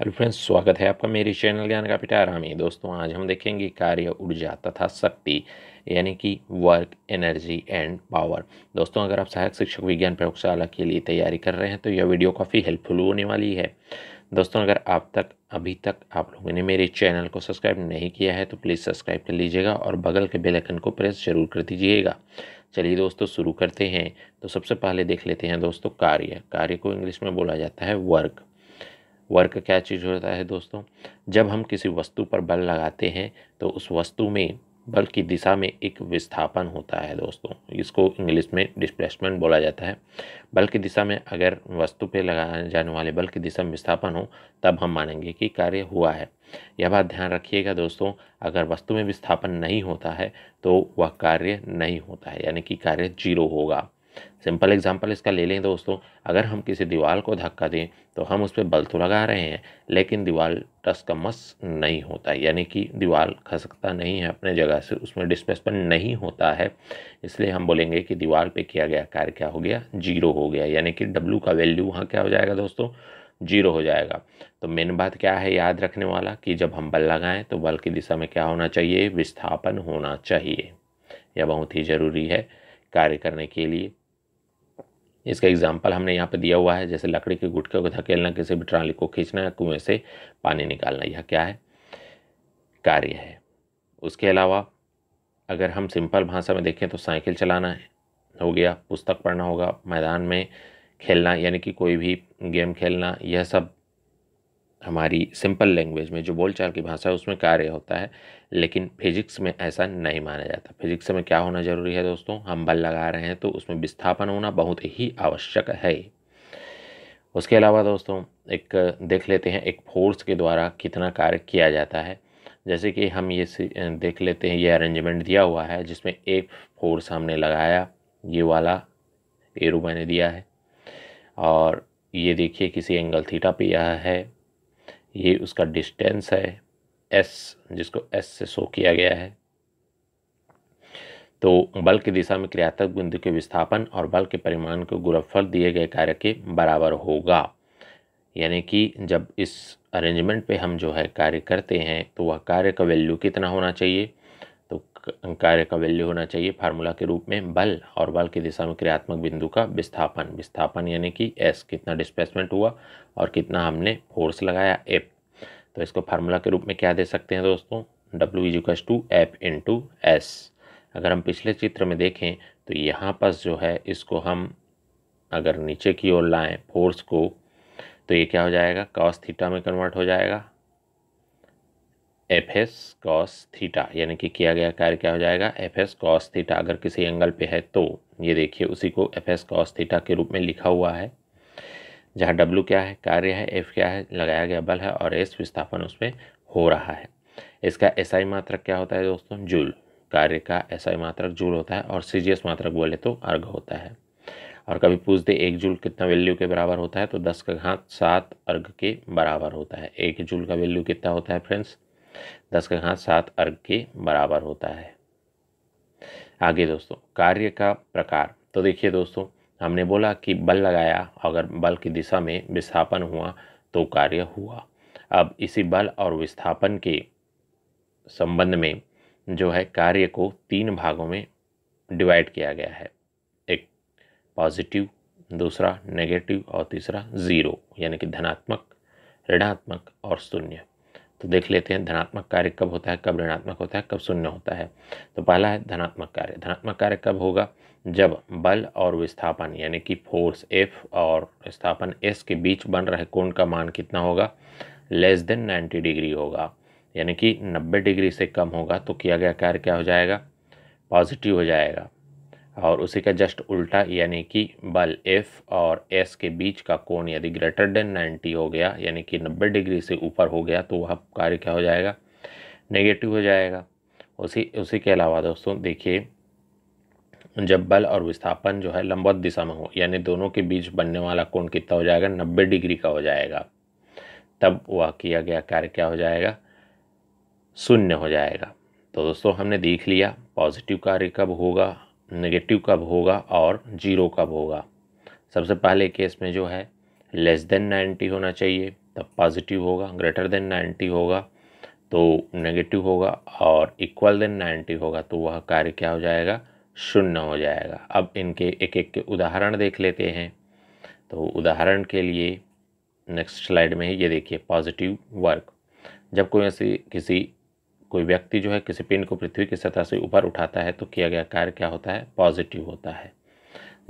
Hello friends, स्वागत है आपका मेरे चैनल ज्ञान का पिटारा में। दोस्तों, आज हम देखेंगे कार्य ऊर्जा तथा शक्ति, यानी कि वर्क एनर्जी एंड पावर दोस्तों, अगर आप सहायक शिक्षक विज्ञान प्रयोगशाला के लिए तैयारी कर रहे हैं तो यह वीडियो काफ़ी हेल्पफुल होने वाली है। दोस्तों, अगर आप तक, अभी तक आप लोगों ने मेरे चैनल को सब्सक्राइब नहीं किया है तो प्लीज़ सब्सक्राइब कर लीजिएगा और बगल के बेलैकन को प्रेस ज़रूर कर दीजिएगा। चलिए दोस्तों, शुरू करते हैं। तो सबसे पहले देख लेते हैं दोस्तों, कार्य। कार्य को इंग्लिश में बोला जाता है वर्क वर्क क्या चीज़ होता है दोस्तों? जब हम किसी वस्तु पर बल लगाते हैं तो उस वस्तु में बल की दिशा में एक विस्थापन होता है दोस्तों। इसको इंग्लिश में डिस्प्लेसमेंट बोला जाता है। बल की दिशा में अगर वस्तु पे लगाए जाने वाले बल की दिशा में विस्थापन हो, तब हम मानेंगे कि कार्य हुआ है। यह बात ध्यान रखिएगा दोस्तों, अगर वस्तु में विस्थापन नहीं होता है तो वह कार्य नहीं होता है, यानी कि कार्य ज़ीरो होगा। सिंपल एग्जांपल इसका ले लें दोस्तों, अगर हम किसी दीवार को धक्का दें तो हम उस पर बल तो लगा रहे हैं, लेकिन दीवार टस का मस नहीं होता, यानी कि दीवार खसकता नहीं है अपने जगह से, उसमें डिस्प्लेसमेंट नहीं होता है। इसलिए हम बोलेंगे कि दीवार पे किया गया कार्य क्या हो गया? ज़ीरो हो गया, यानी कि डब्लू का वैल्यू वहाँ क्या हो जाएगा दोस्तों? ज़ीरो हो जाएगा। तो मेन बात क्या है याद रखने वाला, कि जब हम बल लगाएँ तो बल की दिशा में क्या होना चाहिए? विस्थापन होना चाहिए। यह बहुत ही ज़रूरी है कार्य करने के लिए। इसका एग्ज़ाम्पल हमने यहाँ पे दिया हुआ है, जैसे लकड़ी के गुटके को धकेलना, किसी भी ट्राली को खींचना, कुएँ से पानी निकालना, यह क्या है? कार्य है। उसके अलावा अगर हम सिंपल भाषा में देखें तो साइकिल चलाना है, हो गया, पुस्तक पढ़ना होगा, मैदान में खेलना, यानी कि कोई भी गेम खेलना, यह सब हमारी सिंपल लैंग्वेज में जो बोलचाल की भाषा है, उसमें कार्य होता है, लेकिन फिजिक्स में ऐसा नहीं माना जाता। फिजिक्स में क्या होना ज़रूरी है दोस्तों? हम बल लगा रहे हैं तो उसमें विस्थापन होना बहुत ही आवश्यक है। उसके अलावा दोस्तों, एक देख लेते हैं, एक फोर्स के द्वारा कितना कार्य किया जाता है। जैसे कि हम ये देख लेते हैं, ये अरेंजमेंट दिया हुआ है, जिसमें एक फोर्स हमने लगाया, ये वाला एरो मैंने दिया है। और ये देखिए, किसी एंगल थीटा पे यह है। ये उसका डिस्टेंस है एस जिसको एस से शो किया गया है। तो बल की दिशा में क्रियात्मक बिंदु के विस्थापन और बल के परिमाण को गुणफल दिए गए कार्य के बराबर होगा। यानी कि जब इस अरेंजमेंट पे हम जो है कार्य करते हैं तो वह कार्य का वैल्यू कितना होना चाहिए? कार्य का वैल्यू होना चाहिए फार्मूला के रूप में बल और बल की दिशा में क्रियात्मक बिंदु का विस्थापन। विस्थापन यानी कि एस कितना डिस्प्लेसमेंट हुआ और कितना हमने फोर्स लगाया एफ़ तो इसको फार्मूला के रूप में क्या दे सकते हैं दोस्तों? डब्ल्यू इजिकस to F into S अगर हम पिछले चित्र में देखें तो यहाँ पर जो है, इसको हम अगर नीचे की ओर लाएँ फोर्स को तो ये क्या हो जाएगा? कॉस थीटा में कन्वर्ट हो जाएगा। एफ़ एस कॉस थीटा, यानी कि किया गया कार्य क्या हो जाएगा? एफ़ एस कॉस थीटा, अगर किसी एंगल पे है तो। ये देखिए, उसी को एफ़ एस कॉस थीटा के रूप में लिखा हुआ है। जहाँ डब्लू क्या है? कार्य है एफ़ क्या है? लगाया गया बल है और एस विस्थापन उसमें हो रहा है। इसका एसआई मात्रक क्या होता है दोस्तों? जूल। कार्य का एसआई मात्रक जूल होता है और सीजीएस मात्रक बोले तो अर्घ होता है। और कभी पूछ दे एक जूल कितना वैल्यू के बराबर होता है तो दस का घात सात अर्घ के बराबर होता है। एक जूल का वैल्यू कितना होता है फ्रेंड्स दस का घात सात अर्घ के बराबर होता है। आगे दोस्तों, कार्य का प्रकार। तो देखिए दोस्तों, हमने बोला कि बल लगाया, अगर बल की दिशा में विस्थापन हुआ तो कार्य हुआ। अब इसी बल और विस्थापन के संबंध में जो है कार्य को तीन भागों में डिवाइड किया गया है। एक पॉजिटिव दूसरा नेगेटिव और तीसरा ज़ीरो यानी कि धनात्मक, ऋणात्मक और शून्य। तो देख लेते हैं, धनात्मक कार्य कब होता है, कब ऋणात्मक होता है, कब शून्य होता है। तो पहला है धनात्मक कार्य। धनात्मक कार्य कब होगा? जब बल और विस्थापन, यानी कि फोर्स एफ़ और विस्थापन एस के बीच बन रहे कोण का मान कितना होगा? लेस देन 90 डिग्री होगा। यानी कि 90 डिग्री से कम होगा तो किया गया कार्य क्या हो जाएगा? पॉजिटिव हो जाएगा। और उसी का जस्ट उल्टा, यानी कि बल एफ़ और एस के बीच का कोण यदि ग्रेटर देन 90 हो गया, यानी कि 90 डिग्री से ऊपर हो गया तो वह कार्य क्या हो जाएगा? नेगेटिव हो जाएगा। उसी उसी के अलावा दोस्तों, देखिए, जब बल और विस्थापन जो है लंबवत दिशा में हो, यानी दोनों के बीच बनने वाला कोण कितना हो जाएगा? नब्बे डिग्री का हो जाएगा। तब वह किया गया कार्य क्या हो जाएगा? शून्य हो जाएगा। तो दोस्तों, हमने देख लिया पॉजिटिव कार्य कब होगा? नेगेटिव कब होगा और ज़ीरो कब होगा? सबसे पहले केस में जो है लेस देन नाइन्टी होना चाहिए, तब पॉजिटिव होगा ग्रेटर देन नाइन्टी होगा तो नेगेटिव होगा और इक्वल देन नाइन्टी होगा तो वह कार्य क्या हो जाएगा? शून्य हो जाएगा। अब इनके एक एक के उदाहरण देख लेते हैं। तो उदाहरण के लिए नेक्स्ट स्लाइड में ये देखिए पॉजिटिव वर्क जब कोई ऐसी किसी कोई व्यक्ति जो है किसी पिंड को पृथ्वी की सतह से ऊपर उठाता है तो किया गया कार्य क्या होता है? पॉजिटिव होता है।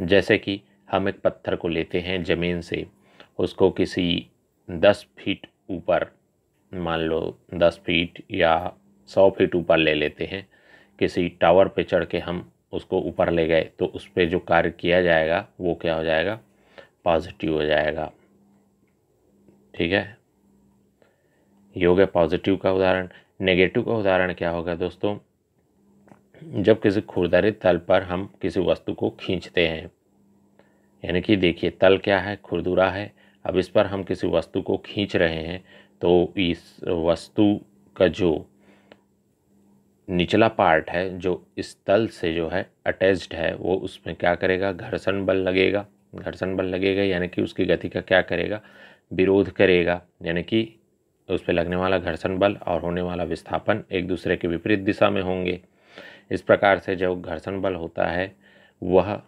जैसे कि हम एक पत्थर को लेते हैं ज़मीन से, उसको किसी दस फीट ऊपर, मान लो दस फीट या सौ फीट ऊपर ले लेते हैं, किसी टावर पे चढ़ के हम उसको ऊपर ले गए तो उस पर जो कार्य किया जाएगा, वो क्या हो जाएगा? पॉजिटिव हो जाएगा। ठीक है? योग हो पॉजिटिव का उदाहरण। नेगेटिव का उदाहरण क्या होगा दोस्तों? जब किसी खुरदरे तल पर हम किसी वस्तु को खींचते हैं, यानी कि देखिए तल क्या है, खुरदुरा है, अब इस पर हम किसी वस्तु को खींच रहे हैं तो इस वस्तु का जो निचला पार्ट है, जो इस तल से जो है अटैच्ड है, वो उसमें क्या करेगा? घर्षण बल लगेगा। घर्षण बल लगेगा, यानी कि उसकी गति का क्या करेगा? विरोध करेगा, यानी कि उस पर लगने वाला घर्षण बल और होने वाला विस्थापन एक दूसरे के विपरीत दिशा में होंगे। इस प्रकार से जो घर्षण बल होता है, वह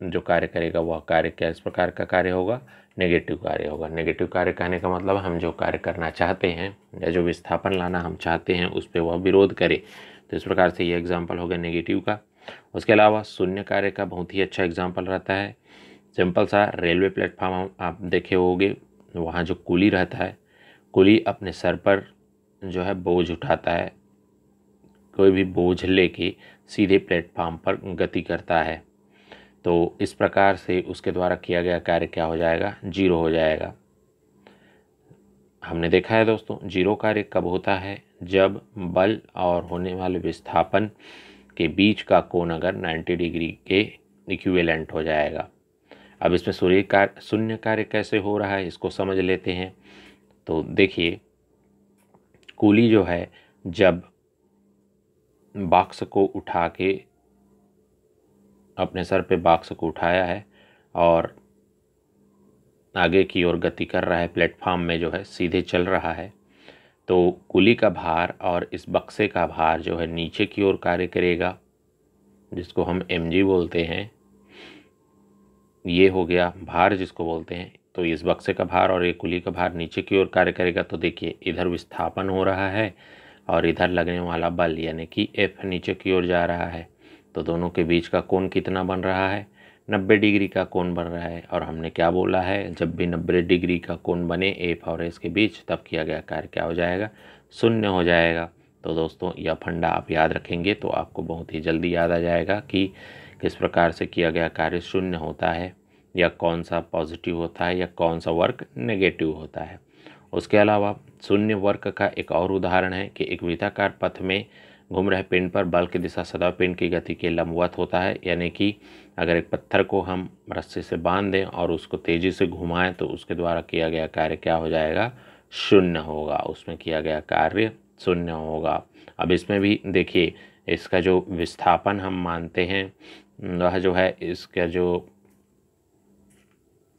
जो कार्य करेगा, वह कार्य क्या इस प्रकार का कार्य होगा? नेगेटिव कार्य होगा। नेगेटिव कार्य कहने का मतलब हम जो कार्य करना चाहते हैं या जो विस्थापन लाना हम चाहते हैं, उस पर वह विरोध करे। तो इस प्रकार से ये एग्ज़ाम्पल हो गया नेगेटिव का। उसके अलावा शून्य कार्य का बहुत ही अच्छा एग्ज़ाम्पल रहता है। सिंपल सा रेलवे प्लेटफॉर्म आप देखे होंगे, वहाँ जो कुली रहता है कुली अपने सर पर जो है बोझ उठाता है। कोई भी बोझ लेके सीधे प्लेटफार्म पर गति करता है। तो इस प्रकार से उसके द्वारा किया गया कार्य क्या हो जाएगा? ज़ीरो हो जाएगा। हमने देखा है दोस्तों, ज़ीरो कार्य कब होता है? जब बल और होने वाले विस्थापन के बीच का कोण अगर 90 डिग्री के इक्विवेलेंट हो जाएगा। अब इसमें सूर्य कार्य, शून्य कार्य कैसे हो रहा है, इसको समझ लेते हैं। तो देखिए, कूली जो है, जब बाक्स को उठा के अपने सर पे बाक्स को उठाया है और आगे की ओर गति कर रहा है, प्लेटफॉर्म में जो है, सीधे चल रहा है तो कुली का भार और इस बक्से का भार जो है, नीचे की ओर कार्य करेगा, जिसको हम एमजी बोलते हैं। ये हो गया भार जिसको बोलते हैं तो इस बक्से का भार और ये कुली का भार नीचे की ओर कार्य करेगा तो देखिए, इधर विस्थापन हो रहा है और इधर लगने वाला बल यानी कि एफ़ नीचे की ओर जा रहा है। तो दोनों के बीच का कोण कितना बन रहा है? नब्बे डिग्री का कोण बन रहा है। और हमने क्या बोला है? जब भी नब्बे डिग्री का कोण बने एफ़ और एस के बीच, तब किया गया कार्य क्या हो जाएगा? शून्य हो जाएगा। तो दोस्तों, यह फंडा आप याद रखेंगे तो आपको बहुत ही जल्दी याद आ जाएगा कि किस प्रकार से किया गया कार्य शून्य होता है। या कौन सा पॉजिटिव होता है या कौन सा वर्क नेगेटिव होता है। उसके अलावा शून्य वर्क का एक और उदाहरण है कि एक वृत्ताकार पथ में घूम रहे पिंड पर बल की दिशा सदा पिंड की गति के लंबवत होता है, यानी कि अगर एक पत्थर को हम रस्से से बाँध दें और उसको तेज़ी से घुमाएँ तो उसके द्वारा किया गया कार्य क्या हो जाएगा? शून्य होगा। उसमें किया गया कार्य शून्य होगा। अब इसमें भी देखिए, इसका जो विस्थापन हम मानते हैं, वह जो है, इसका जो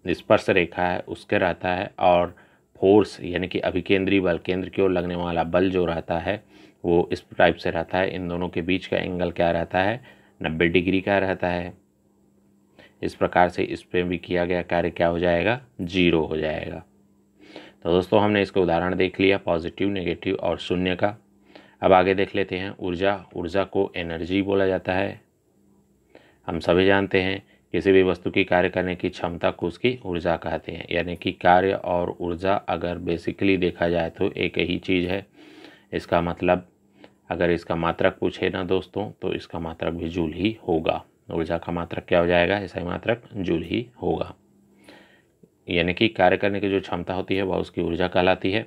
स्पर्श रेखा है, उसके रहता है और फोर्स, यानी कि अभिकेंद्रीय बल, केंद्र की ओर लगने वाला बल जो रहता है, वो इस टाइप से रहता है। इन दोनों के बीच का एंगल क्या रहता है? नब्बे डिग्री का रहता है। इस प्रकार से इस पर भी किया गया कार्य क्या हो जाएगा? ज़ीरो हो जाएगा। तो दोस्तों, हमने इसका उदाहरण देख लिया, पॉजिटिव, नेगेटिव और शून्य का। अब आगे देख लेते हैं, ऊर्जा ऊर्जा को एनर्जी बोला जाता है। हम सभी जानते हैं किसी भी वस्तु की कार्य करने की क्षमता को उसकी ऊर्जा कहते हैं। यानी कि कार्य और ऊर्जा अगर बेसिकली देखा जाए तो एक ही चीज़ है। इसका मतलब अगर इसका मात्रक पूछे ना दोस्तों तो इसका मात्रक भी जूल ही होगा। ऊर्जा का मात्रक क्या हो जाएगा? ऐसा ही मात्रक जूल ही होगा। यानी कि कार्य करने की जो क्षमता होती है, वह उसकी ऊर्जा कहलाती है।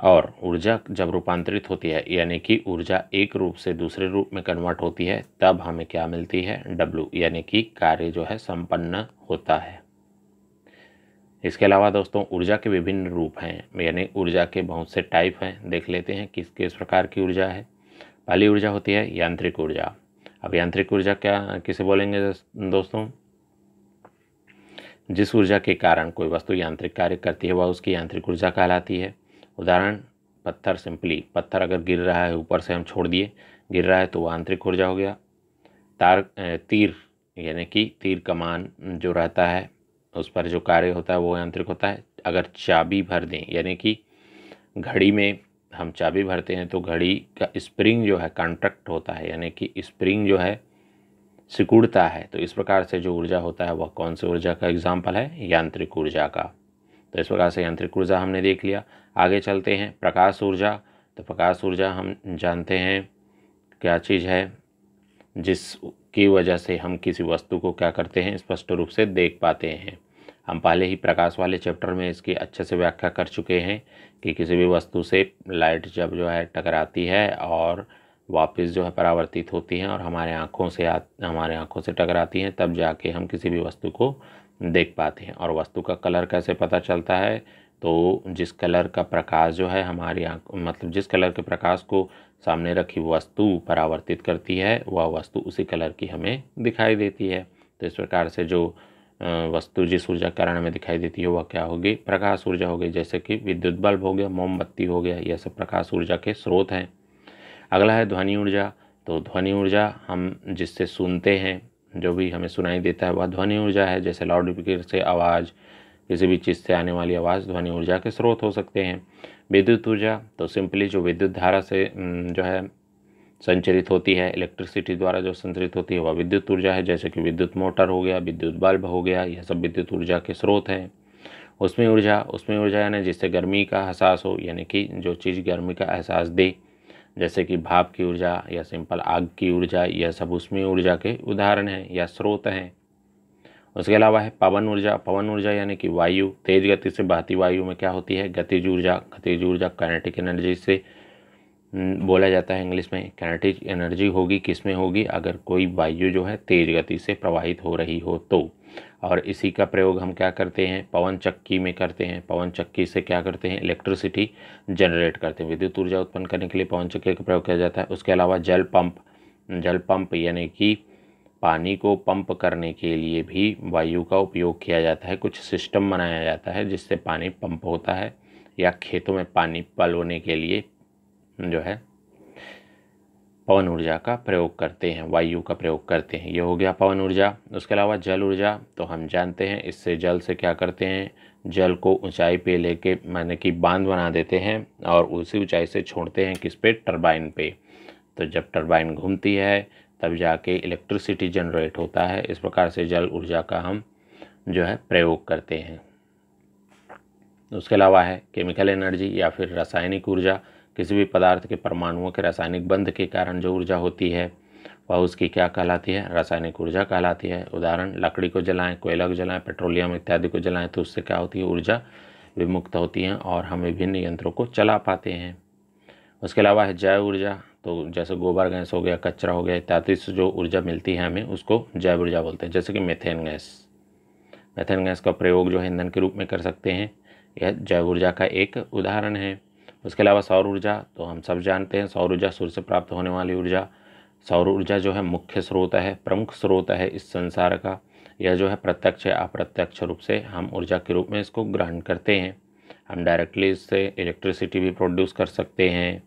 और ऊर्जा जब रूपांतरित होती है, यानी कि ऊर्जा एक रूप से दूसरे रूप में कन्वर्ट होती है, तब हमें क्या मिलती है? डब्लू यानी कि कार्य जो है संपन्न होता है। इसके अलावा दोस्तों, ऊर्जा के विभिन्न रूप हैं, यानी ऊर्जा के बहुत से टाइप हैं। देख लेते हैं किस किस प्रकार की ऊर्जा है। पहली ऊर्जा होती है यांत्रिक ऊर्जा। अब यांत्रिक ऊर्जा क्या, किसे बोलेंगे दोस्तों? जिस ऊर्जा के कारण कोई वस्तु यांत्रिक कार्य करती है, वह उसकी यांत्रिक ऊर्जा कहलाती है। उदाहरण, पत्थर सिंपली पत्थर अगर गिर रहा है, ऊपर से हम छोड़ दिए, गिर रहा है तो वह आंतरिक ऊर्जा हो गया। तार तीर, यानी कि तीर कमान जो रहता है, उस पर जो कार्य होता है वो यांत्रिक होता है। अगर चाबी भर दें, यानी कि घड़ी में हम चाबी भरते हैं तो घड़ी का स्प्रिंग जो है कॉन्ट्रैक्ट होता है, यानी कि स्प्रिंग जो है, सिकुड़ता है। तो इस प्रकार से जो ऊर्जा होता है, वह कौन सी ऊर्जा का एग्ज़ाम्पल है? यांत्रिक ऊर्जा का। तो इस प्रकार से यांत्रिक ऊर्जा हमने देख लिया। आगे चलते हैं। प्रकाश ऊर्जा। तो प्रकाश ऊर्जा हम जानते हैं क्या चीज़ है जिसकी वजह से हम किसी वस्तु को क्या करते हैं, स्पष्ट रूप से देख पाते हैं। हम पहले ही प्रकाश वाले चैप्टर में इसकी अच्छे से व्याख्या कर चुके हैं कि किसी भी वस्तु से लाइट जब जो है टकराती है और वापस जो है परावर्तित होती हैं और हमारे आँखों से आ, हमारे आँखों से टकराती हैं, तब जाके हम किसी भी वस्तु को देख पाते हैं। और वस्तु का कलर कैसे पता चलता है? तो जिस कलर का प्रकाश जो है हमारी आँख मतलब जिस कलर के प्रकाश को सामने रखी वस्तु परावर्तित करती है, वह वस्तु उसी कलर की हमें दिखाई देती है। तो इस प्रकार से जो वस्तु जिस ऊर्जा कारण में दिखाई देती है, वह क्या होगी? प्रकाश ऊर्जा होगी। जैसे कि विद्युत बल्ब हो गया, मोमबत्ती हो गया, यह सब प्रकाश ऊर्जा के स्रोत हैं। अगला है ध्वनि ऊर्जा। तो ध्वनि ऊर्जा हम जिससे सुनते हैं जो भी हमें सुनाई देता है, वह ध्वनि ऊर्जा है। जैसे लाउड स्पीकर से आवाज़, किसी भी चीज़ से आने वाली आवाज़ ध्वनि ऊर्जा के स्रोत हो सकते हैं। विद्युत ऊर्जा तो सिंपली जो विद्युत धारा से जो है, संचरित होती है, इलेक्ट्रिसिटी द्वारा जो संचरित होती है, वह विद्युत ऊर्जा है। जैसे कि विद्युत मोटर हो गया, विद्युत बल्ब हो गया, यह सब विद्युत ऊर्जा के स्रोत हैं। उसमें ऊर्जा उसमें ऊर्जा यानी जिससे गर्मी का एहसास हो, यानी कि जो चीज़ गर्मी का एहसास दे जैसे कि भाप की ऊर्जा या सिंपल आग की ऊर्जा यह सब उसमें ऊर्जा के उदाहरण हैं या स्रोत हैं। उसके अलावा है पवन ऊर्जा। पवन ऊर्जा यानी कि वायु। तेज गति से बहती वायु में क्या होती है? गतिज ऊर्जा। गतिज ऊर्जा कैनेटिक एनर्जी से हम्म, बोला जाता है इंग्लिश में। कैनेटिक एनर्जी होगी किसमें होगी? अगर कोई वायु जो है तेज गति से प्रवाहित हो रही हो तो। और इसी का प्रयोग हम क्या करते हैं? पवन चक्की में करते हैं। पवन चक्की से क्या करते हैं? इलेक्ट्रिसिटी जनरेट करते हैं। विद्युत ऊर्जा उत्पन्न करने के लिए पवन चक्की का प्रयोग किया जाता है। उसके अलावा जल पंप जल पंप यानी कि पानी को पंप करने के लिए भी वायु का उपयोग किया जाता है। कुछ सिस्टम बनाया जाता है जिससे पानी पंप होता है या खेतों में पानी पलोने के लिए जो है पवन ऊर्जा का प्रयोग करते हैं, वायु का प्रयोग करते हैं। ये हो गया पवन ऊर्जा। उसके अलावा जल ऊर्जा तो हम जानते हैं इससे जल से क्या करते हैं? जल को ऊंचाई पे लेके माने कि बाँध बना देते हैं और उसी ऊंचाई से छोड़ते हैं किस पे? टरबाइन पे। तो जब टरबाइन घूमती है, तब जाके इलेक्ट्रिसिटी जनरेट होता है। इस प्रकार से जल ऊर्जा का हम जो है प्रयोग करते हैं। उसके अलावा है केमिकल एनर्जी या फिर रासायनिक ऊर्जा। किसी भी पदार्थ के परमाणुओं के रासायनिक बंध के कारण जो ऊर्जा होती है, वह उसकी क्या कहलाती है? रासायनिक ऊर्जा कहलाती है। उदाहरण, लकड़ी को जलाएँ, कोयला को जलाएँ, पेट्रोलियम इत्यादि को जलाएँ तो उससे क्या होती है? ऊर्जा विमुक्त होती हैं और हम विभिन्न यंत्रों को चला पाते हैं। उसके अलावा है जैव ऊर्जा तो जैसे गोबर गैस हो गया, कचरा हो गया इत्यादि से जो ऊर्जा मिलती है हमें, उसको जैव ऊर्जा बोलते हैं, जैसे कि मेथेन गैस मेथेन गैस का प्रयोग जो है ईंधन के रूप में कर सकते हैं। यह जैव ऊर्जा का एक उदाहरण है। उसके अलावा सौर ऊर्जा तो हम सब जानते हैं सौर ऊर्जा सूर्य से प्राप्त होने वाली ऊर्जा। सौर ऊर्जा जो है मुख्य स्रोत है, प्रमुख स्रोत है इस संसार का। यह जो है प्रत्यक्ष या अप्रत्यक्ष रूप से हम ऊर्जा के रूप में इसको ग्रहण करते हैं। हम डायरेक्टली इससे इलेक्ट्रिसिटी भी प्रोड्यूस कर सकते हैं,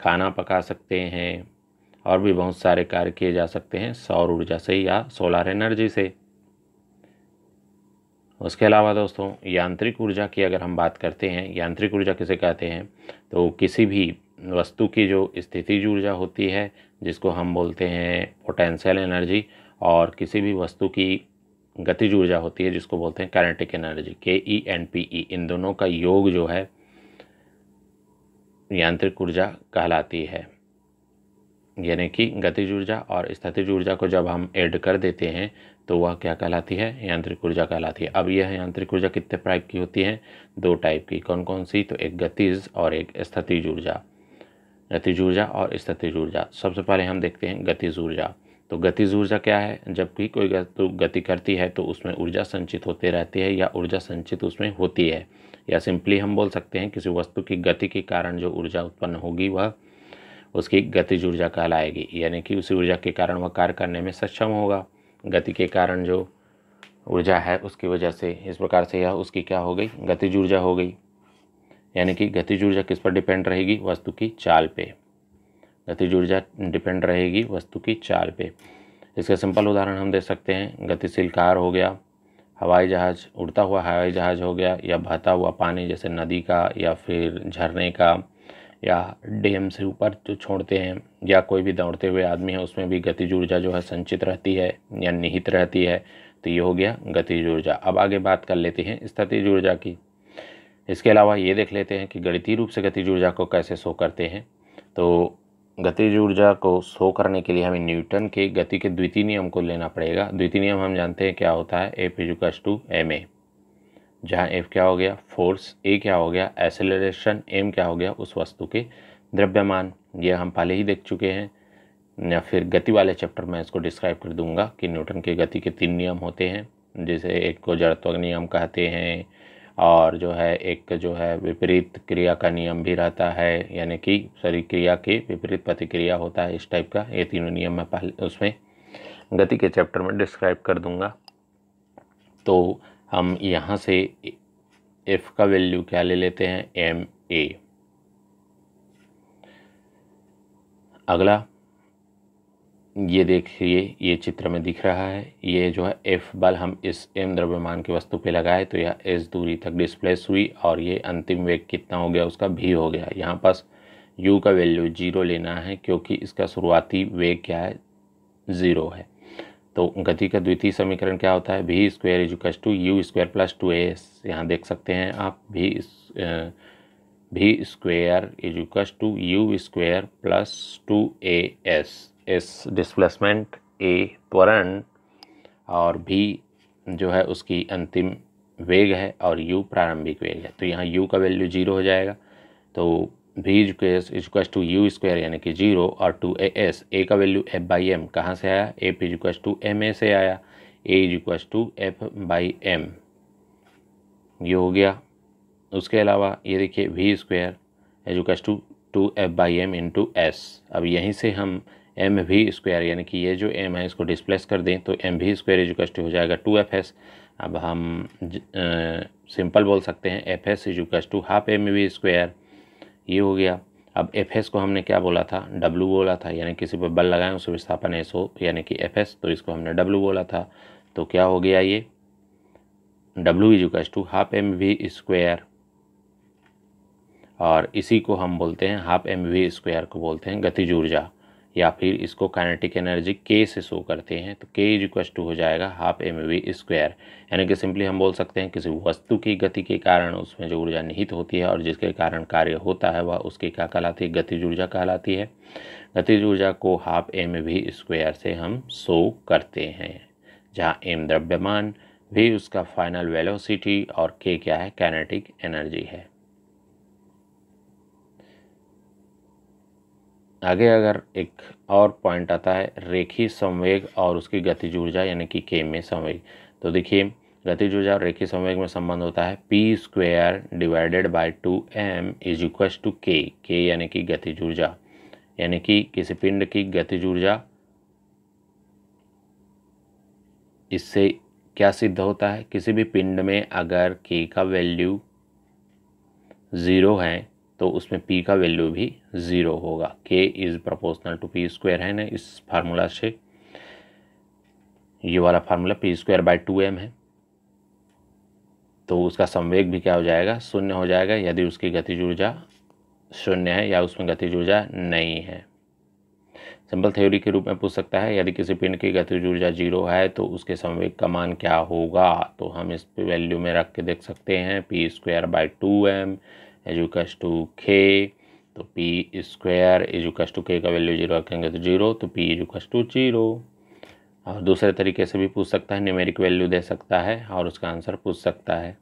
खाना पका सकते हैं और भी बहुत सारे कार्य किए जा सकते हैं सौर ऊर्जा से या सोलर एनर्जी से। उसके अलावा दोस्तों, यांत्रिक ऊर्जा की अगर हम बात करते हैं, यांत्रिक ऊर्जा किसे कहते हैं तो किसी भी वस्तु की जो स्थितिज ऊर्जा होती है, जिसको हम बोलते हैं पोटेंशियल एनर्जी और किसी भी वस्तु की गतिज ऊर्जा होती है, जिसको बोलते हैं कैनेटिक एनर्जी के ई एन पी ई इन दोनों का योग जो है, यांत्रिक ऊर्जा कहलाती है। यानी कि गतिज ऊर्जा और स्थितिज ऊर्जा को जब हम ऐड कर देते हैं तो वह क्या कहलाती है? यांत्रिक ऊर्जा कहलाती है। अब यह यांत्रिक ऊर्जा कितने टाइप की होती है? दो टाइप की। कौन कौन सी? तो एक गतिज और एक स्थितिज ऊर्जा। गतिज ऊर्जा और स्थितिज ऊर्जा। सबसे पहले हम देखते हैं गतिज ऊर्जा। तो गतिज ऊर्जा क्या है? जब भी कोई गति करती है तो उसमें ऊर्जा संचित होती रहती है या ऊर्जा संचित उसमें होती है। या सिंपली हम बोल सकते हैं, किसी वस्तु की गति के कारण जो ऊर्जा उत्पन्न होगी, वह उसकी गतिज ऊर्जा कहलाएगी। यानी कि उसी ऊर्जा के कारण वह कार्य करने में सक्षम होगा। गति के कारण जो ऊर्जा है, उसकी वजह से, इस प्रकार से यह उसकी क्या हो गई? गतिज ऊर्जा हो गई। यानी कि गतिज ऊर्जा किस पर डिपेंड रहेगी? वस्तु की चाल पे। गतिज ऊर्जा डिपेंड रहेगी वस्तु की चाल पे। इसका सिंपल उदाहरण हम दे सकते हैं। गतिशील कार हो गया, हवाई जहाज़ उड़ता हुआ हवाई जहाज़ हो गया या बहता हुआ पानी जैसे नदी का या फिर झरने का या डैम से ऊपर जो छोड़ते हैं, या कोई भी दौड़ते हुए आदमी है, उसमें भी गतिज ऊर्जा जो है संचित रहती है या निहित रहती है। तो ये हो गया गतिज ऊर्जा। अब आगे बात कर लेते हैं स्थितिज ऊर्जा की। इसके अलावा ये देख लेते हैं कि गणितीय रूप से गतिज ऊर्जा को कैसे शो करते हैं। तो गतिज ऊर्जा को शो करने के लिए हमें न्यूटन के गति के द्वितीय नियम को लेना पड़ेगा। द्वितीय नियम हम जानते हैं क्या होता है? एफ़ इजुकस टू एम ए जहाँ एफ़ क्या हो गया? फोर्स ए क्या हो गया? एसेलरेशन एम क्या हो गया? उस वस्तु के द्रव्यमान। ये हम पहले ही देख चुके हैं। या फिर गति वाले चैप्टर में इसको डिस्क्राइब कर दूँगा कि न्यूटन के गति के तीन नियम होते हैं। जैसे एक को जड़त्व नियम कहते हैं और जो है, एक जो है विपरीत क्रिया का नियम भी रहता है। यानी कि शरीर क्रिया के विपरीत प्रतिक्रिया होता है इस टाइप का। ये तीनों नियम मैं पहले उसमें गति के चैप्टर में डिस्क्राइब कर दूँगा। तो हम यहाँ से एफ़ का वैल्यू क्या ले लेते हैं? एम ए अगला, ये देखिए, ये चित्र में दिख रहा है। ये जो है एफ़ बल हम इस एम द्रव्यमान की वस्तु पे लगाए तो यह एस दूरी तक डिस्प्लेस हुई और ये अंतिम वेग कितना हो गया, उसका भी हो गया। यहाँ पास यू का वैल्यू ज़ीरो लेना है, क्योंकि इसका शुरुआती वेग क्या है? ज़ीरो है। तो गति का द्वितीय समीकरण क्या होता है? भी square इजुकस to U square plus two S यहाँ देख सकते हैं आप भी V square इजुकस to U square plus two A S S displacement A त्वरण और भी जो है उसकी अंतिम वेग है और यू प्रारंभिक वेग है। तो यहाँ यू का वैल्यू ज़ीरो हो जाएगा। तो V is equal to U square यानी कि ज़ीरो और टू ए एस ए का वैल्यू एफ़ बाई एम कहाँ से आया? F is to M A से आया। A is to F by M ये हो गया। उसके अलावा, ये देखिए V square is to two F by M into S अब यहीं से हम एम वी स्क्वायर यानी कि ये जो एम है, इसको डिस्प्लेस कर दें तो M V square is to हो जाएगा टू एफ़ एस अब हम सिंपल बोल सकते हैं F S is to half M V square ये हो गया। अब एफ़ एस को हमने क्या बोला था? डब्लू बोला था, यानी किसी पर बल लगाएँ, उसे विस्थापन एस हो, यानी कि एफ़ एस तो इसको हमने डब्लू बोला था। तो क्या हो गया ये? W इजुकस to half M V square और इसी को हम बोलते हैं हाफ़ एम वी स्क्वायर को बोलते हैं, गतिज ऊर्जा। या फिर इसको काइनेटिक एनर्जी के से शो करते हैं तो के इज़ इक्वस टू हो जाएगा हाफ़ एम वी स्क्वायर यानी कि सिंपली हम बोल सकते हैं किसी वस्तु की गति के कारण उसमें जो ऊर्जा निहित होती है और जिसके कारण कार्य होता है, वह उसकी क्या कहलाती है? गतिज ऊर्जा कहलाती है। गतिज ऊर्जा को हाफ़ एम वी स्क्वायर से हम शो करते हैं, जहाँ एम द्रव्यमान भी उसका फाइनल वेलोसिटी और के क्या है? कैनेटिक एनर्जी है। आगे अगर एक और पॉइंट आता है, रेखी संवेग और उसकी गतिज ऊर्जा, यानी कि के में संवेग। तो देखिए गतिज ऊर्जा और रेखी संवेग में संबंध होता है P square divided by two M is equals to K K यानी कि गतिज ऊर्जा। यानी कि किसी पिंड की गतिज ऊर्जा, इससे क्या सिद्ध होता है? किसी भी पिंड में अगर के का वैल्यू ज़ीरो है तो उसमें पी का वैल्यू भी ज़ीरो होगा. K is proportional to P square है ना इस फार्मूला से. ये वाला formula P square by two M है. तो उसका संवेग भी क्या हो जाएगा? शून्य हो जाएगा यदि उसकी गतिज ऊर्जा शून्य है या उसमें गतिज ऊर्जा नहीं है. सिंपल थ्योरी के रूप में पूछ सकता है, यदि किसी पिंड की गतिज ऊर्जा ज़ीरो है तो उसके संवेग का मान क्या होगा? तो हम इस वैल्यू में रख के देख सकते हैं P square by two M एजुकस to K तो पी स्क्वायर एजुकस टू के का वैल्यू ज़ीरो रखेंगे तो ज़ीरो तो पी एजुकस टू ज़ीरो और दूसरे तरीके से भी पूछ सकता है न्यूमेरिक वैल्यू दे सकता है और उसका आंसर पूछ सकता है।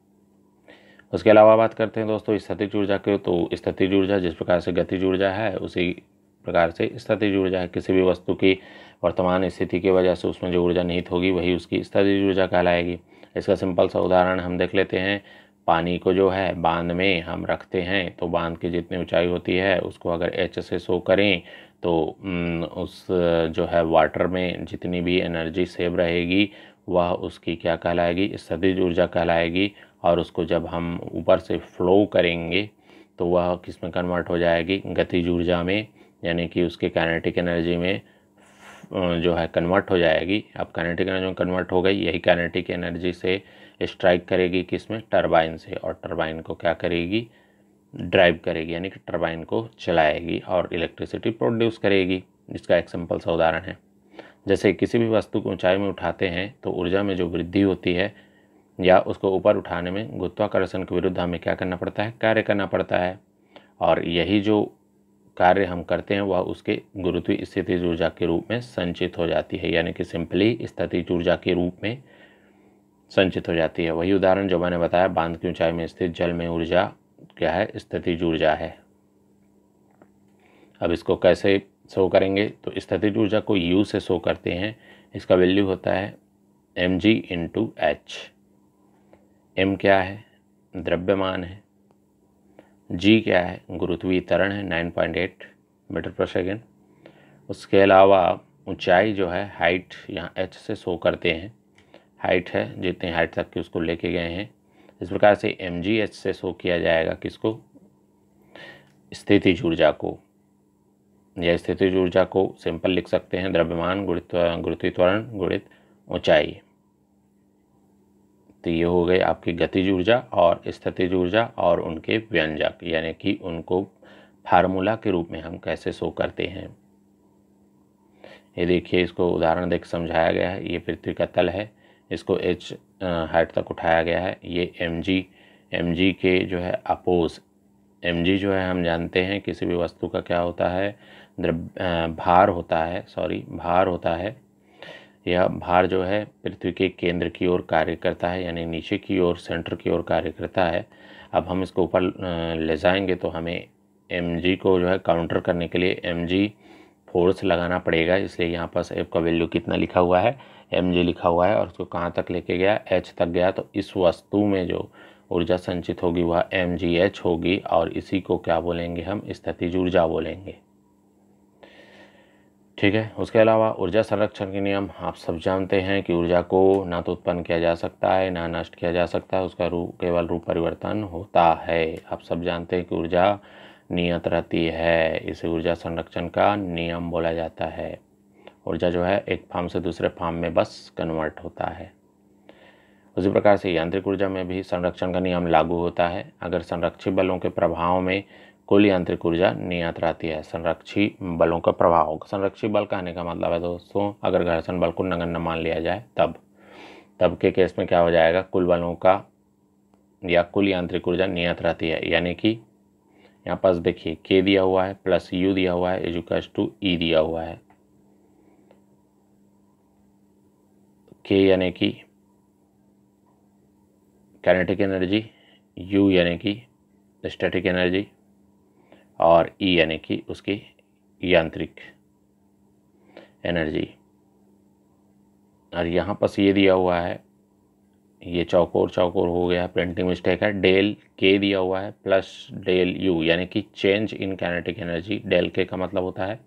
उसके अलावा बात करते हैं दोस्तों स्थितिज ऊर्जा के तो स्थितिज ऊर्जा जिस प्रकार से गतिज ऊर्जा है, उसी प्रकार से स्थितिज ऊर्जा है। किसी भी वस्तु की वर्तमान स्थिति की वजह से उसमें जो ऊर्जा निहित होगी, वही उसकी स्थितिज ऊर्जा कहलाएगी। इसका सिंपल सा उदाहरण हम देख लेते हैं। पानी को जो है बाँध में हम रखते हैं तो बाँध की जितनी ऊंचाई होती है, उसको अगर एच से शो करें तो उस, जो है वाटर में जितनी भी एनर्जी सेव रहेगी, वह उसकी क्या कहलाएगी? स्थितिज ऊर्जा कहलाएगी, और उसको जब हम ऊपर से फ्लो करेंगे तो वह किसमें कन्वर्ट हो जाएगी? गतिज ऊर्जा में, यानी कि उसके कैनेटिक एनर्जी में जो है कन्वर्ट हो जाएगी। अब कैनेटिक एनर्जी में कन्वर्ट हो गई, यही कैनेटिक एनर्जी से स्ट्राइक करेगी किसमें टरबाइन से। और टरबाइन को क्या करेगी? ड्राइव करेगी, यानी कि टरबाइन को चलाएगी और इलेक्ट्रिसिटी प्रोड्यूस करेगी इसका एक सिंपल सा उदाहरण है। जैसे किसी भी वस्तु को ऊंचाई में उठाते हैं तो ऊर्जा में जो वृद्धि होती है, या उसको ऊपर उठाने में गुरुत्वाकर्षण के विरुद्ध हमें क्या करना पड़ता है? कार्य करना पड़ता है। और यही जो कार्य हम करते हैं, वह उसके गुरुत्वीय स्थिति ऊर्जा के रूप में संचित हो जाती है, यानी कि सिंपली स्थिति ऊर्जा के रूप में संचित हो जाती है। वही उदाहरण जो मैंने बताया, बाँध की ऊंचाई में स्थित जल में ऊर्जा क्या है? स्थिति ऊर्जा है। अब इसको कैसे शो करेंगे? तो स्थिति ऊर्जा को यू से शो करते हैं। इसका वैल्यू होता है M G into H M क्या है? द्रव्यमान है। जी क्या है? गुरुत्वीय तरण है nine point eight metre per second उसके अलावा ऊंचाई जो है हाइट यहाँ एच से शो करते हैं। हाइट है, जितनी हाइट तक की उसको लेके गए हैं। इस प्रकार से एम जी एच से शो किया जाएगा किसको? स्थिति ऊर्जा को। या स्थिति ऊर्जा को सिंपल लिख सकते हैं, द्रव्यमान, गुणित त्वरण गुणित, ऊंचाई। तो ये हो गए आपकी गतिज ऊर्जा और स्थितिज ऊर्जा और उनके व्यंजक, यानी कि उनको फार्मूला के रूप में हम कैसे शो करते हैं। ये देखिए, इसको उदाहरण देख समझाया गया है। ये पृथ्वी का तल है। इसको एच हाइट तक उठाया गया है। ये एम जी एम जी के जो है अपोज। एम जी जो है हम जानते हैं किसी भी वस्तु का क्या होता है? भार होता है सॉरी भार होता है। यह भार जो है पृथ्वी के केंद्र की ओर कार्य करता है, यानी नीचे की ओर सेंटर की ओर कार्य करता है। अब हम इसको ऊपर ले जाएँगे तो हमें एम जी को जो है काउंटर करने के लिए एमजी फोर्स लगाना पड़ेगा, इसलिए यहाँ पास एफ़ का वैल्यू कितना लिखा हुआ है? एम जी लिखा हुआ है और उसको कहाँ तक लेके गया? एच तक गया। तो इस वस्तु में जो ऊर्जा संचित होगी वह एम जी एच होगी और इसी को क्या बोलेंगे हम? स्थितिज ऊर्जा बोलेंगे। ठीक है? उसके अलावा ऊर्जा संरक्षण के नियम आप सब जानते हैं कि ऊर्जा को ना तो उत्पन्न किया जा सकता है, ना नष्ट किया जा सकता है, उसका रूप केवल रूप परिवर्तन होता है। आप सब जानते हैं कि ऊर्जा नियत रहती है। इसे ऊर्जा संरक्षण का नियम बोला जाता है। ऊर्जा जो है, एक फार्म से दूसरे फार्म में बस कन्वर्ट होता है। उसी प्रकार से यांत्रिक ऊर्जा में भी संरक्षण का नियम लागू होता है। अगर संरक्षित बलों के प्रभाव में कुल यांत्रिक ऊर्जा नियत रहती है, संरक्षी बलों का प्रभाव। संरक्षी बल कहने का मतलब है दोस्तों, अगर घर्षण बल को नगण्य मान लिया जाए, तब। तब के केस में क्या हो जाएगा? कुल बलों का या कुल यांत्रिक ऊर्जा नियत रहती है। यानी कि यहाँ पास देखिए के दिया हुआ है प्लस यू दिया हुआ है एजुकस टू ई दिया हुआ है। के यानी कि कैनेटिक एनर्जी यू यानी कि स्टैटिक एनर्जी और ई e यानी कि उसकी यांत्रिक एनर्जी और यहाँ पर ये दिया हुआ है ये चौकोर चौकोर हो गया, प्रिंटिंग मिस्टेक है, डेल के दिया हुआ है प्लस डेल यू, यानी कि change in kinetic energy del K का मतलब होता है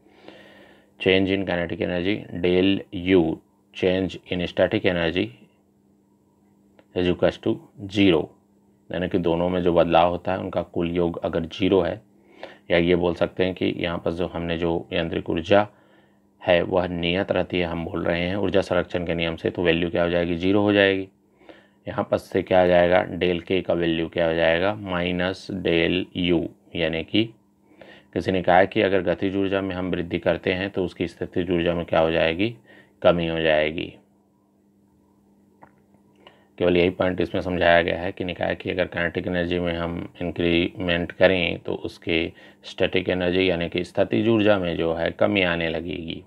change in kinetic energy del U change in static energy एजुकस to zero यानी कि दोनों में जो बदलाव होता है, उनका कुल योग अगर ज़ीरो है, या ये बोल सकते हैं कि यहाँ पर जो हमने जो यांत्रिक ऊर्जा है, वह नियत रहती है, हम बोल रहे हैं ऊर्जा संरक्षण के नियम से तो वैल्यू क्या हो जाएगी? ज़ीरो हो जाएगी। यहाँ पर से क्या आ जाएगा? डेल के का वैल्यू क्या हो जाएगा? माइनस डेल यू, यानी कि किसी ने कहा कि अगर गतिज ऊर्जा में हम वृद्धि करते हैं तो उसकी स्थिति ऊर्जा में क्या हो जाएगी? कमी हो जाएगी। केवल यही पॉइंट इसमें समझाया गया है कि निकाय की अगर काइनेटिक एनर्जी में हम इंक्रीमेंट करें तो उसके स्टैटिक एनर्जी यानी कि स्थितिज ऊर्जा में जो है कमी आने लगेगी।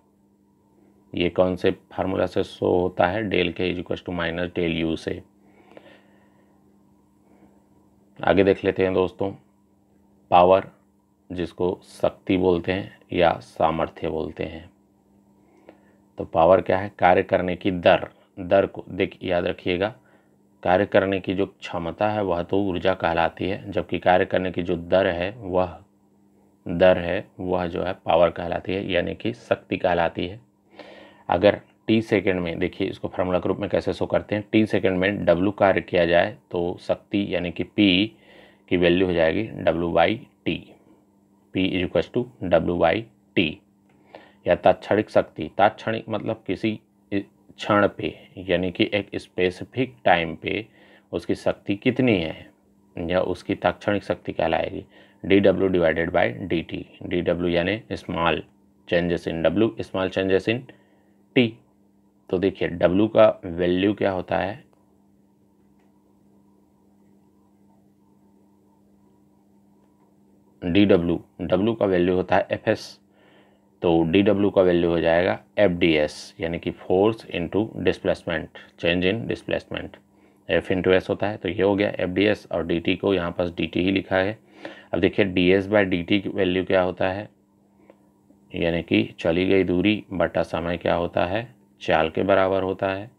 ये कौन से फार्मूला से शो होता है डेल के इजिक्वस टू माइनस डेल यू से। आगे देख लेते हैं दोस्तों। पावर, जिसको शक्ति बोलते हैं या सामर्थ्य बोलते हैं। तो पावर क्या है? कार्य करने की दर। दर को, देख, याद रखिएगा। कार्य करने की जो क्षमता है, वह तो ऊर्जा कहलाती है, जबकि कार्य करने की जो दर है, वह दर है, वह जो है पावर कहलाती है, यानी कि शक्ति कहलाती है। अगर टी सेकेंड में, देखिए इसको फार्मूला के रूप में कैसे शो करते हैं, टी सेकेंड में डब्लू कार्य किया जाए तो शक्ति यानी कि पी की वैल्यू हो जाएगी W by T P is equals to W by T या तात्क्षणिक शक्ति, तात्क्षणिक मतलब किसी क्षण पे, यानी कि एक स्पेसिफिक टाइम पे उसकी शक्ति कितनी है, या उसकी तात्क्षणिक शक्ति कहलाएगी D W divided by D T D W यानी small changes in W small changes in T तो देखिए डब्ल्यू का वैल्यू क्या होता है? डी डब्ल्यू डब्ल्यू का वैल्यू होता है एफ़ एस तो डी डब्ल्यू का वैल्यू हो जाएगा एफ़ डी एस यानी कि force into displacement change in displacement F into S होता है तो ये हो गया एफ़ डी एस और डी टी को यहाँ पास डी टी ही लिखा है। अब देखिए D S by D T की वैल्यू क्या होता है? यानी कि चली गई दूरी बटा समय क्या होता है? चाल के बराबर होता है।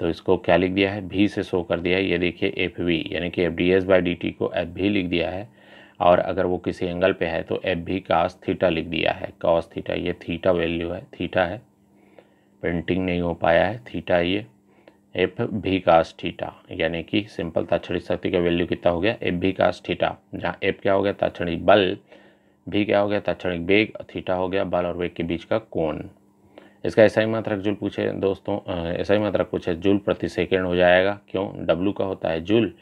तो इसको क्या लिख दिया है? भी से शो कर दिया है। ये देखिए एफ़ वी यानी कि F D S by D T को एफ़ भी लिख दिया है। और अगर वो किसी एंगल पे है तो एफ़ भी कास थीटा लिख दिया है। कॉस थीटा ये थीटा वैल्यू है थीटा है। प्रिंटिंग नहीं हो पाया है थीटा ये। एफ़ भी कास थीटा यानी कि सिंपल ताक्षणिक शक्ति का वैल्यू कितना हो गया? एफ़ भी कास थीटा जहाँ एफ़ क्या हो गया? ताक्षणिक बल। भी क्या हो गया? ताक्षणिक वेग थीटा हो गया, बल और वेग के बीच का कोण। इसका ऐसा मात्रक जूल पूछे, दोस्तों ऐसा मात्रक पूछे, जूल प्रति सेकेंड हो जाएगा। क्यों? डब्लू का होता है जूल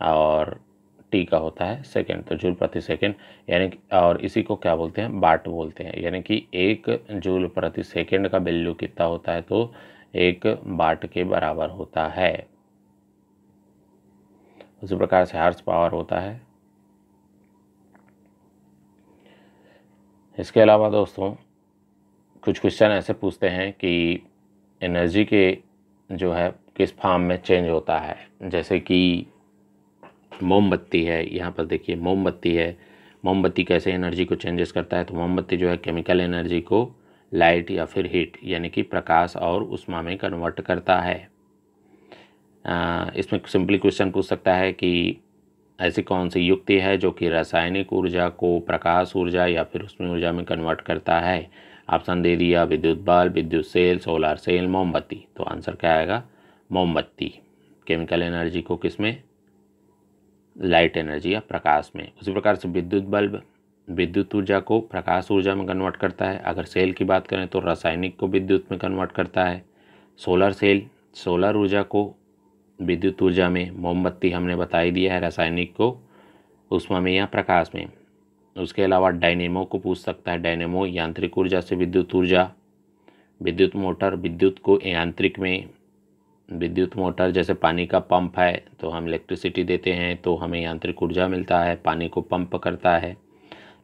और टी का होता है सेकेंड तो जूल प्रति सेकेंड यानी और इसी को क्या बोलते हैं? बाट बोलते हैं। यानी कि एक जूल प्रति सेकेंड का वैल्यू कितना होता है? तो एक बाट के बराबर होता है। उसी प्रकार से हार्स पावर होता है। इसके अलावा दोस्तों कुछ क्वेश्चन ऐसे पूछते हैं कि एनर्जी के जो है किस फॉर्म में चेंज होता है? जैसे कि मोमबत्ती है यहाँ पर देखिए मोमबत्ती है। मोमबत्ती कैसे एनर्जी को चेंजेस करता है? तो मोमबत्ती जो है केमिकल एनर्जी को लाइट या फिर हीट यानी कि प्रकाश और उष्मा में कन्वर्ट करता है। आ, इसमें सिंपली क्वेश्चन पूछ सकता है कि ऐसी कौन सी युक्ति है जो कि रासायनिक ऊर्जा को प्रकाश ऊर्जा या फिर उसमें ऊर्जा में कन्वर्ट करता है? ऑप्शन दे दिया विद्युत बल्ब विद्युत सेल, सोलर सेल, मोमबत्ती। तो आंसर क्या आएगा? मोमबत्ती। केमिकल एनर्जी को किसमें? लाइट एनर्जी या प्रकाश में। उसी प्रकार से विद्युत बल्ब, विद्युत ऊर्जा को प्रकाश ऊर्जा में कन्वर्ट करता है। अगर सेल की बात करें तो रासायनिक को विद्युत में कन्वर्ट करता है। सोलर सेल, सोलर ऊर्जा को विद्युत ऊर्जा में मोमबत्ती हमने बता ही दिया है रासायनिक को, उष्मा में या प्रकाश में। उसके अलावा डायनेमो को पूछ सकता है। डायनेमो यांत्रिक ऊर्जा से विद्युत ऊर्जा, विद्युत मोटर, विद्युत को यांत्रिक में, विद्युत मोटर जैसे पानी का पंप है तो हम इलेक्ट्रिसिटी देते हैं तो हमें यांत्रिक ऊर्जा मिलता है, पानी को पंप करता है।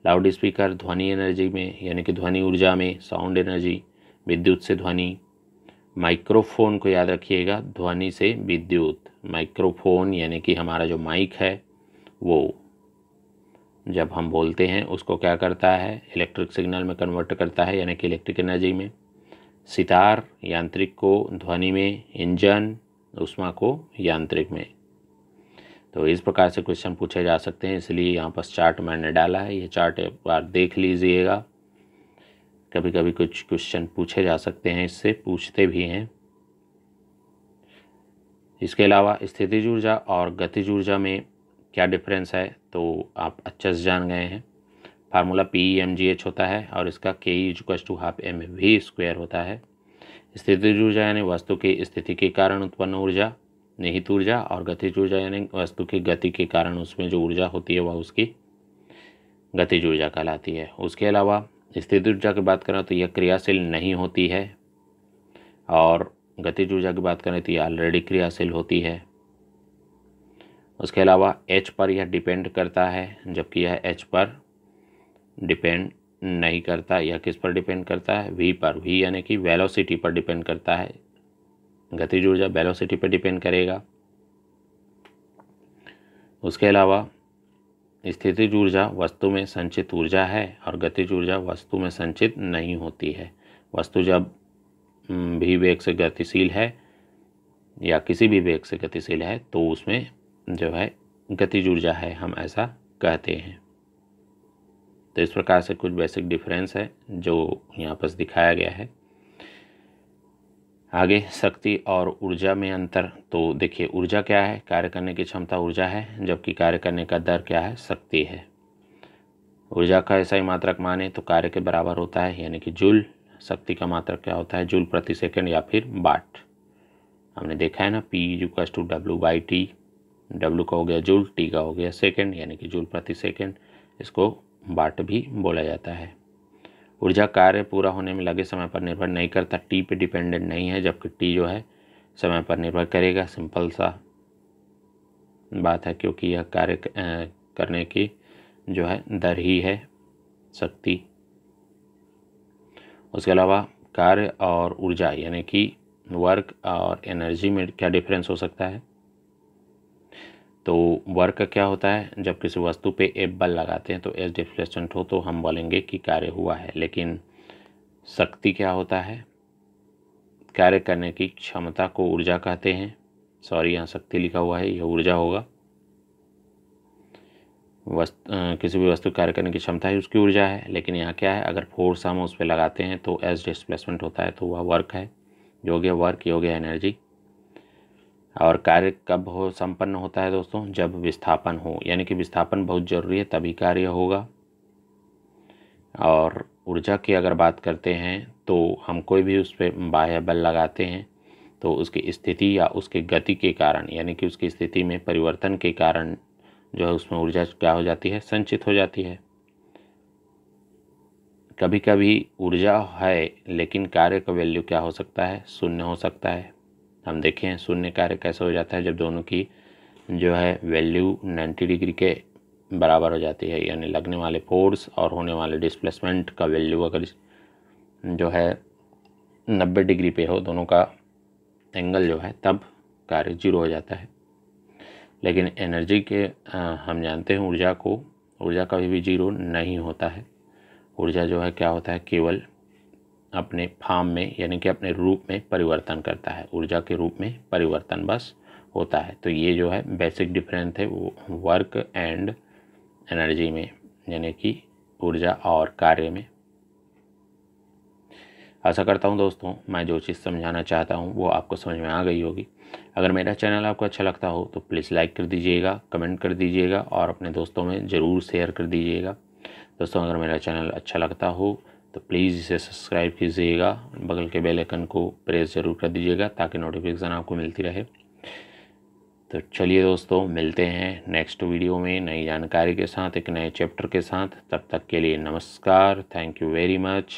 लाउड स्पीकर ध्वनि एनर्जी में, यानी कि ध्वनि ऊर्जा में, साउंड एनर्जी, विद्युत से ध्वनि। माइक्रोफोन को याद रखिएगा, ध्वनि से विद्युत। माइक्रोफोन यानी कि हमारा जो माइक है, वो जब हम बोलते हैं, उसको क्या करता है? इलेक्ट्रिक सिग्नल में कन्वर्ट करता है, यानी कि इलेक्ट्रिक एनर्जी में। सितार यांत्रिक को ध्वनि में, इंजन उष्मा को यांत्रिक में। तो इस प्रकार से क्वेश्चन पूछे जा सकते हैं, इसलिए यहाँ पर चार्ट मैंने डाला है ये चार्ट एक बार देख लीजिएगा। कभी कभी कुछ क्वेश्चन पूछे जा सकते हैं, इससे पूछते भी हैं। इसके अलावा स्थितिज ऊर्जा और गतिज ऊर्जा में क्या डिफरेंस है? तो आप अच्छे से जान गए हैं। Formula P M G H होता है और इसका K इजक्वस to half M V square होता है। स्थिति ऊर्जा यानी वस्तु की स्थिति के कारण उत्पन्न ऊर्जा, निहित ऊर्जा और गतिज ऊर्जा यानी वस्तु की गति के कारण उसमें जो ऊर्जा होती है वह उसकी गतिज ऊर्जा कहलाती है। उसके अलावा स्थिति ऊर्जा की बात करें तो यह क्रियाशील नहीं होती है और गतिज ऊर्जा की बात करें तो यह ऑलरेडी क्रियाशील होती है। उसके अलावा एच पर यह डिपेंड करता है, जबकि यह एच पर डिपेंड नहीं करता, यह किस पर डिपेंड करता है? वी पर। वी यानी कि वेलोसिटी पर डिपेंड करता है। गतिज ऊर्जा वेलोसिटी पर डिपेंड करेगा। उसके अलावा स्थितिज ऊर्जा वस्तु में संचित ऊर्जा है और गतिज ऊर्जा वस्तु में संचित नहीं होती है। वस्तु जब भी वेग से गतिशील है या किसी भी वेग से गतिशील है तो उसमें जो है गतिज ऊर्जा है, हम ऐसा कहते हैं। तो इस प्रकार से कुछ बेसिक डिफरेंस है, जो यहाँ पर दिखाया गया है। आगे, शक्ति और ऊर्जा में अंतर। तो देखिए, ऊर्जा क्या है? कार्य करने की क्षमता ऊर्जा है, जबकि कार्य करने का दर क्या है? शक्ति है। ऊर्जा का ऐसा ही मात्रक माने तो कार्य के बराबर होता है, यानी कि जूल। शक्ति का मात्रक क्या होता है? जूल प्रति सेकंड या फिर बाट हमने देखा है ना P equals to W by T W का हो गया जूल टी का हो गया सेकेंड यानी कि जूल प्रति सेकेंड इसको बाट भी बोला जाता है। ऊर्जा कार्य पूरा होने में लगे समय पर निर्भर नहीं करता टी पे डिपेंडेंट नहीं है, जबकि टी जो है, समय पर निर्भर करेगा। सिंपल सा बात है, क्योंकि यह कार्य करने की जो है, दर ही है, शक्ति। उसके अलावा कार्य और ऊर्जा, यानी कि वर्क और एनर्जी में क्या डिफरेंस हो सकता है? तो वर्क क्या होता है? जब किसी वस्तु पे एक बल लगाते हैं तो एस डिफ्लेक्शन हो तो हम बोलेंगे कि कार्य हुआ है। लेकिन शक्ति क्या होता है? कार्य करने की क्षमता को ऊर्जा कहते हैं। सॉरी यहाँ शक्ति लिखा हुआ है, यह ऊर्जा होगा। वस्तु किसी भी वस्तु कार्य करने की क्षमता है उसकी ऊर्जा है। लेकिन यहाँ क्या है? अगर फोर्स हम उस पर लगाते हैं तो एस डिस्प्लेसमेंट होता है तो वह वर्क है। जो हो गया वर्क ये हो गया एनर्जी और कार्य कब हो, संपन्न होता है दोस्तों? जब विस्थापन हो, यानी कि विस्थापन बहुत ज़रूरी है, तभी कार्य होगा। और ऊर्जा की अगर बात करते हैं तो हम कोई भी उस पर बाह्य बल लगाते हैं तो उसकी स्थिति या उसके गति के कारण, यानी कि उसकी स्थिति में परिवर्तन के कारण जो है, उसमें ऊर्जा क्या हो जाती है? संचित हो जाती है। कभी कभी ऊर्जा है, लेकिन कार्य का वैल्यू क्या हो सकता है? शून्य हो सकता है। हम देखें शून्य कार्य कैसे हो जाता है जब दोनों की जो है वैल्यू 90 डिग्री के बराबर हो जाती है यानी लगने वाले फोर्स और होने वाले डिस्प्लेसमेंट का वैल्यू अगर जो है 90 डिग्री पे हो दोनों का एंगल जो है तब कार्य ज़ीरो हो जाता है। लेकिन एनर्जी के आ, हम जानते हैं ऊर्जा को ऊर्जा कभी भी ज़ीरो नहीं होता है। ऊर्जा जो है क्या होता है? केवल अपने फार्म में, यानी कि अपने रूप में परिवर्तन करता है। ऊर्जा के रूप में परिवर्तन बस होता है। तो ये जो है बेसिक डिफरेंस है, वो वर्क एंड एनर्जी में, यानी कि ऊर्जा और कार्य में। आशा करता हूँ दोस्तों, मैं जो चीज़ समझाना चाहता हूँ, वो आपको समझ में आ गई होगी। अगर मेरा चैनल आपको अच्छा लगता हो तो प्लीज़ लाइक कर दीजिएगा कमेंट कर दीजिएगा और अपने दोस्तों में ज़रूर शेयर कर दीजिएगा। दोस्तों, अगर मेरा चैनल अच्छा लगता हो तो प्लीज़ इसे सब्सक्राइब कीजिएगा। बगल के बेल आइकन को प्रेस ज़रूर कर दीजिएगा ताकि नोटिफिकेशन आपको मिलती रहे। तो चलिए दोस्तों, मिलते हैं नेक्स्ट वीडियो में नई जानकारी के साथ, एक नए चैप्टर के साथ। तब तक के लिए नमस्कार। Thank you very much